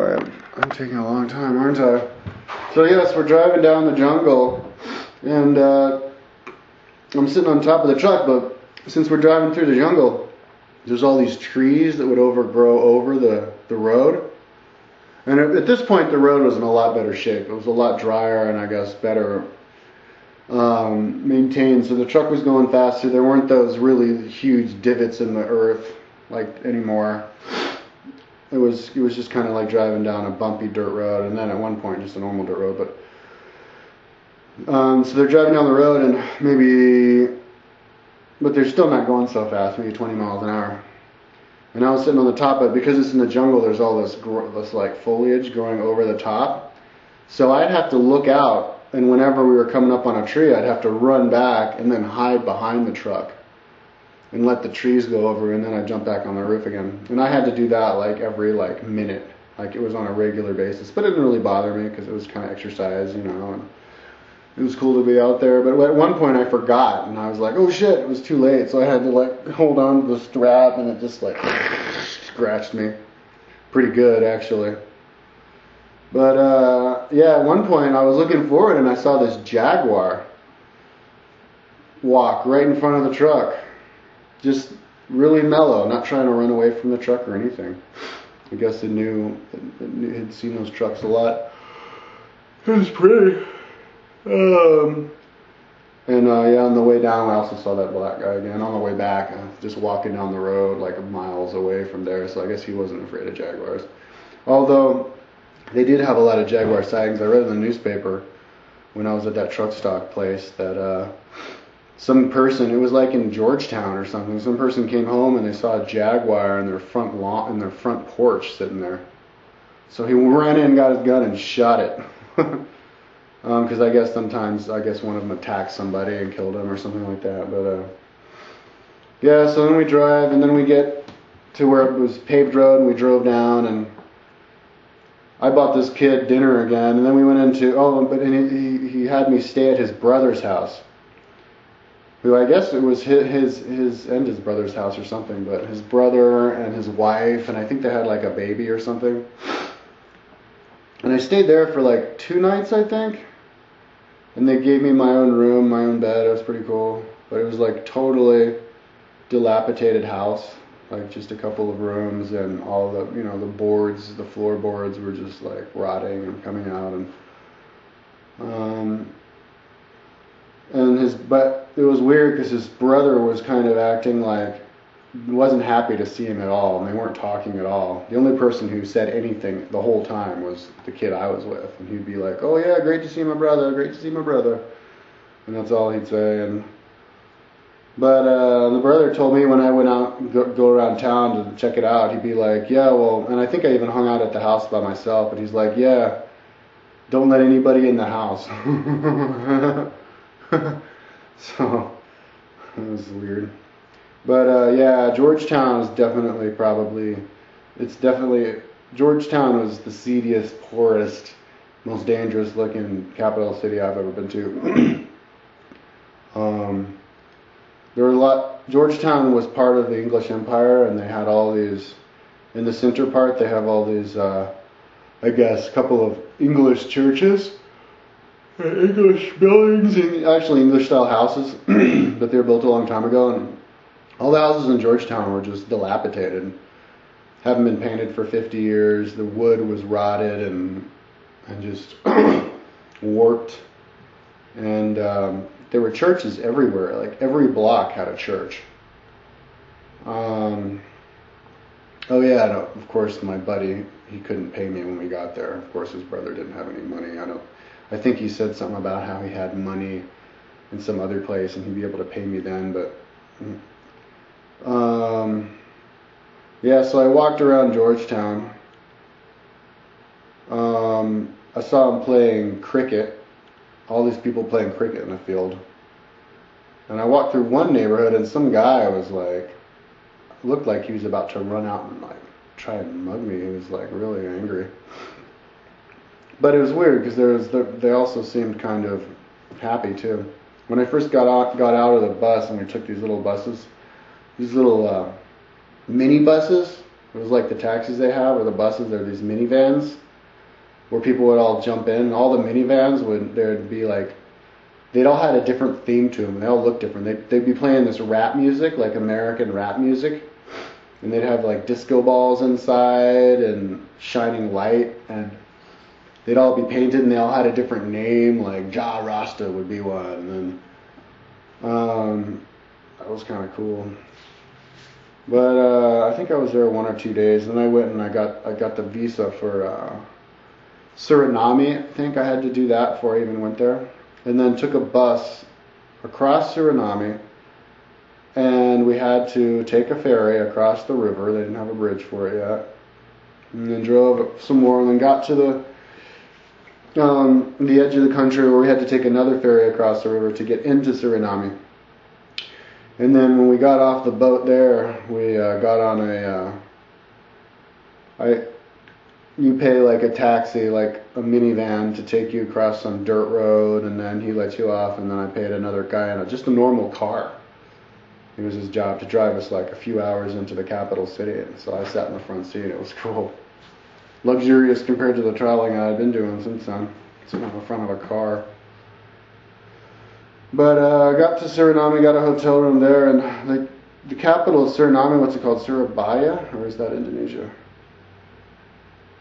I'm, taking a long time, aren't I? So yes, we're driving down the jungle, and uh, I'm sitting on top of the truck. But since we're driving through the jungle, there's all these trees that would overgrow over the the road. And at, at this point, the road was in a lot better shape. It was a lot drier and I guess better um, maintained. So the truck was going faster. There weren't those really huge divots in the earth like anymore. It was it was just kind of like driving down a bumpy dirt road, and then at one point just a normal dirt road. But um, so they're driving down the road and maybe, but they're still not going so fast, maybe 20 miles an hour. And I was sitting on the top, but because it's in the jungle, there's all this gro- this like foliage growing over the top. So I'd have to look out, and whenever we were coming up on a tree, I'd have to run back and then hide behind the truck and let the trees go over, and then I'd jump back on the roof again. And I had to do that like every like minute, like it was on a regular basis. But it didn't really bother me because it was kind of exercise, you know. And, it was cool to be out there, but at one point I forgot, and I was like, "Oh shit!" It was too late, so I had to like hold on to the strap, and it just like scratched me, pretty good actually. But uh, yeah, at one point I was looking forward, and I saw this jaguar walk right in front of the truck, just really mellow, not trying to run away from the truck or anything. I guess it knew, it had seen those trucks a lot. It was pretty. Um, and uh, yeah, on the way down, I also saw that black guy again. On the way back, uh, just walking down the road like miles away from there, so I guess he wasn't afraid of jaguars. Although they did have a lot of jaguar sightings. I read in the newspaper when I was at that truck stock place that uh, some person, it was like in Georgetown or something, some person came home and they saw a jaguar in their front lawn, in their front porch sitting there. So he ran in, got his gun, and shot it. because um, I guess sometimes I guess one of them attacked somebody and killed him or something like that. But uh, yeah, so then we drive and then we get to where it was paved road and we drove down and I bought this kid dinner again and then we went into oh but and he he had me stay at his brother's house. Who I guess it was his, his his and his brother's house or something, but his brother and his wife and I think they had like a baby or something. And I stayed there for like two nights, I think and they gave me my own room, my own bed. It was pretty cool, but it was like totally dilapidated house, like just a couple of rooms and all the you know the boards, the floorboards were just like rotting and coming out and um and his but it was weird because his brother was kind of acting like wasn't happy to see him at all, and they weren't talking at all. The only person who said anything the whole time was the kid I was with, and he'd be like, "Oh yeah, great to see my brother, great to see my brother," and that's all he'd say. And but uh, the brother told me when I went out go, go around town to check it out, he'd be like, "Yeah, well," and I think I even hung out at the house by myself, but he's like, "Yeah, don't let anybody in the house." so that was weird. But uh, yeah, Georgetown is definitely probably, it's definitely, Georgetown was the seediest, poorest, most dangerous looking capital city I've ever been to. um, there were a lot, Georgetown was part of the English Empire and they had all these, in the center part they have all these, uh, I guess, a couple of English churches. English buildings, actually English style houses, but they were built a long time ago, and all the houses in Georgetown were just dilapidated, haven't been painted for 50 years. The wood was rotted and and just warped. And um, there were churches everywhere. Like every block had a church. Um, oh yeah, no, of course my buddy he couldn't pay me when we got there. Of course his brother didn't have any money. I don't. I think he said something about how he had money in some other place and he'd be able to pay me then, but um, yeah, so I walked around Georgetown. Um, I saw him playing cricket. All these people playing cricket in the field. And I walked through one neighborhood, and some guy was like, looked like he was about to run out and like try and mug me. He was like really angry. But it was weird because there was the, they also seemed kind of happy too. When I first got out got out of the bus and we took these little buses these little uh, mini buses. It was like the taxis they have or the buses. They're these minivans where people would all jump in. All the minivans would there'd be like they'd all had a different theme to them. They all looked different. They'd, they'd be playing this rap music, like American rap music, and they'd have like disco balls inside and shining light, and they'd all be painted, and they all had a different name. Like Ja Rasta would be one, and then um, that was kind of cool. But uh, I think I was there one or two days, and I went and I got I got the visa for uh, Suriname. I think I had to do that before I even went there, and then took a bus across Suriname, and we had to take a ferry across the river. They didn't have a bridge for it yet, and then drove some more, and then got to the um, the edge of the country where we had to take another ferry across the river to get into Suriname. And then when we got off the boat there, we uh, got on a. Uh, I, you pay like a taxi, like a minivan, to take you across some dirt road, and then he lets you off, and then I paid another guy in a, just a normal car. It was his job to drive us like a few hours into the capital city, and so I sat in the front seat. It was cool, luxurious compared to the traveling I've been doing since then, sitting in the front of a car. But uh, I got to Suriname, got a hotel room there, and the, the capital of Suriname, what's it called, Surabaya, or is that Indonesia?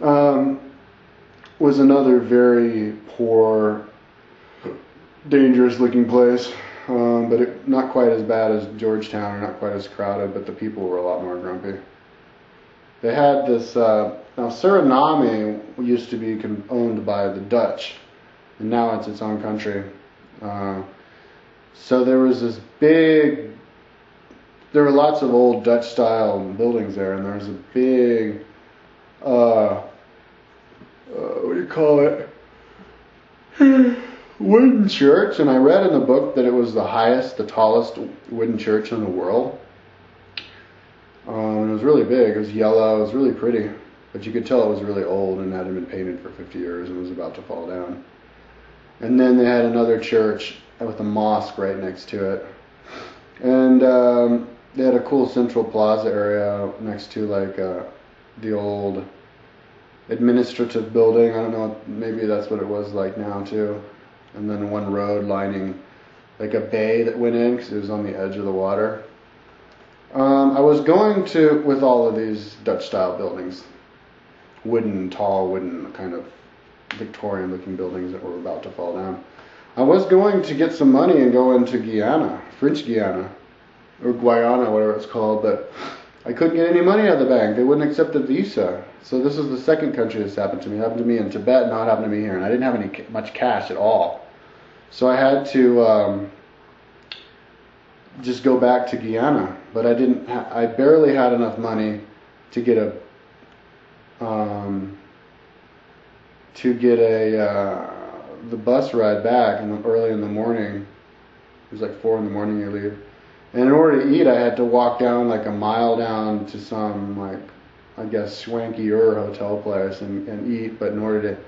Um, was another very poor, dangerous-looking place, um, but it, not quite as bad as Georgetown, or not quite as crowded, but the people were a lot more grumpy. They had this. Uh, now Suriname used to be owned by the Dutch, and now it's its own country. Uh, so there was this big, there were lots of old Dutch style buildings there, and there was a big, uh, uh, what do you call it? wooden church, and I read in the book that it was the highest, the tallest wooden church in the world. Um, it was really big. It was yellow. It was really pretty, but you could tell it was really old and hadn't been painted for 50 years and was about to fall down. And then they had another church with a mosque right next to it. And um, they had a cool central plaza area next to like uh, the old administrative building. I don't know, maybe that's what it was like now too. And then one road lining like a bay that went in because it was on the edge of the water. Um, I was going to with all of these Dutch style buildings, wooden, tall, wooden kind of Victorian looking buildings that were about to fall down. I was going to get some money and go into Guyana, French Guiana, or Guyana, whatever it's called, but I couldn't get any money out of the bank. They wouldn't accept a visa. So this is the second country this happened to me. It happened to me in Tibet, not happened to me here, and I didn't have any much cash at all. So I had to um, just go back to Guyana, but I didn't. Ha- I barely had enough money to get a um, to get a uh, the bus ride back in the, early in the morning. It was like four in the morning you leave. And in order to eat, I had to walk down like a mile down to some like I guess swankier hotel place and, and eat. But in order to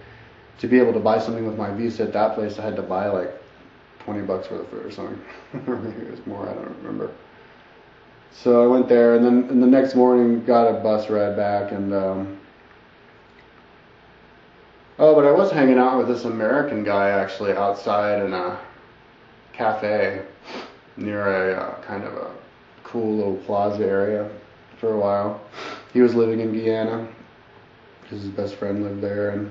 to be able to buy something with my visa at that place, I had to buy like twenty bucks worth of food or something. maybe it was more. I don't remember. So I went there, and then and the next morning got a bus ride back, and um, Oh, but I was hanging out with this American guy actually outside in a cafe near a uh, kind of a cool little plaza area for a while. He was living in Guyana his best friend lived there, and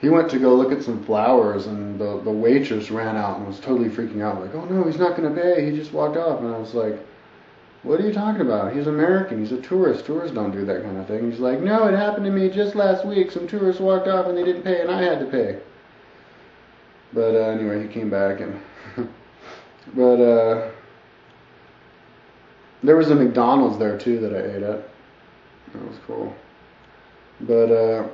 he went to go look at some flowers, and the the waitress ran out and was totally freaking out, like, "Oh no, he's not going to pay. He just walked off." And I was like what are you talking about? He's American. He's a tourist. Tourists don't do that kind of thing. He's like, no, it happened to me just last week. Some tourists walked off and they didn't pay, and I had to pay. But uh, anyway, he came back and. but uh, there was a McDonald's there too that I ate at. That was cool. But uh,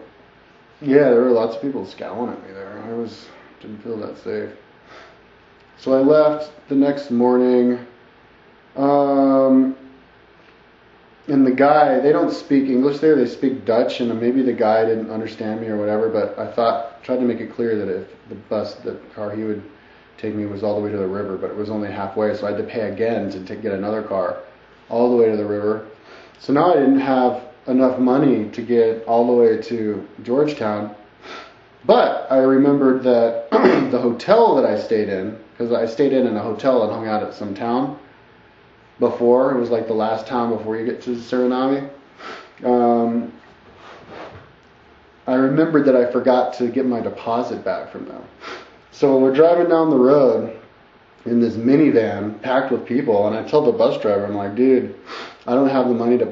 yeah, there were lots of people scowling at me there. I was didn't feel that safe. So I left the next morning. Um, and the guy, they don't speak English there, they speak Dutch, and maybe the guy didn't understand me or whatever, but I thought, tried to make it clear that if the bus, the car he would take me was all the way to the river, but it was only halfway, so I had to pay again to get another car all the way to the river. So now I didn't have enough money to get all the way to Georgetown. But I remembered that the hotel that I stayed in, because I stayed in in a hotel and hung out at some town before. It was like the last town before you get to Suriname. Um, I remembered that I forgot to get my deposit back from them. So we're driving down the road in this minivan packed with people, and I tell the bus driver, I'm like, dude, I don't have the money to